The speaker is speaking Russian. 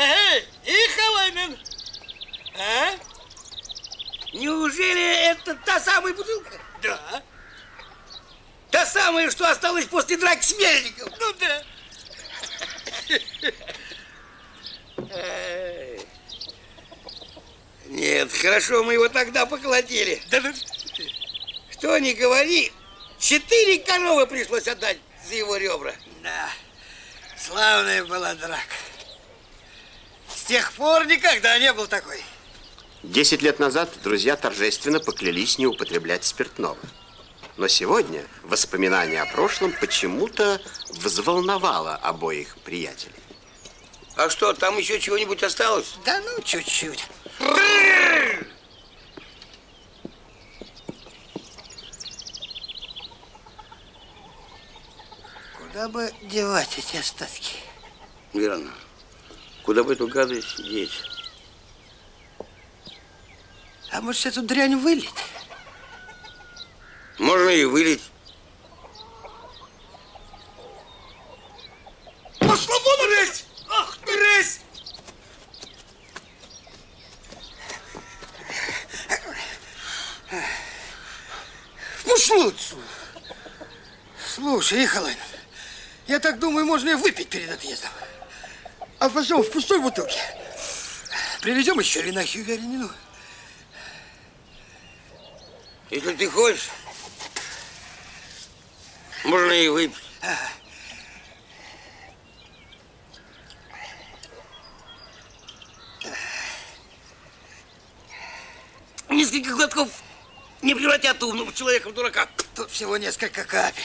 Эй, Ихалайнен! А? Неужели это та самая бутылка? Да. Та самая, что осталась после драки с Мельником? Ну да. Нет, хорошо, мы его тогда поколотили. Да, ну, Что ни говори, четыре коровы пришлось отдать за его ребра. да. Славная была драка. С тех пор никогда не был такой. Десять лет назад друзья торжественно поклялись не употреблять спиртного. Но сегодня воспоминание о прошлом почему-то взволновало обоих приятелей. А что, там еще чего-нибудь осталось? Да ну, чуть-чуть. Куда бы девать эти остатки? Верно. Куда бы эту гадость деть? А может, эту дрянь вылить? Можно и вылить. Пошла вон! Ах ты, рысь! Пошла отсюда! Слушай, Ихалайн, я так думаю, можно и выпить перед отъездом. А потом в пустой бутылке. Привезем еще Ренахию Гаринину. Если ты хочешь, можно и выпить. Несколько глотков не превратят умного человека в дурака. Тут всего несколько капель.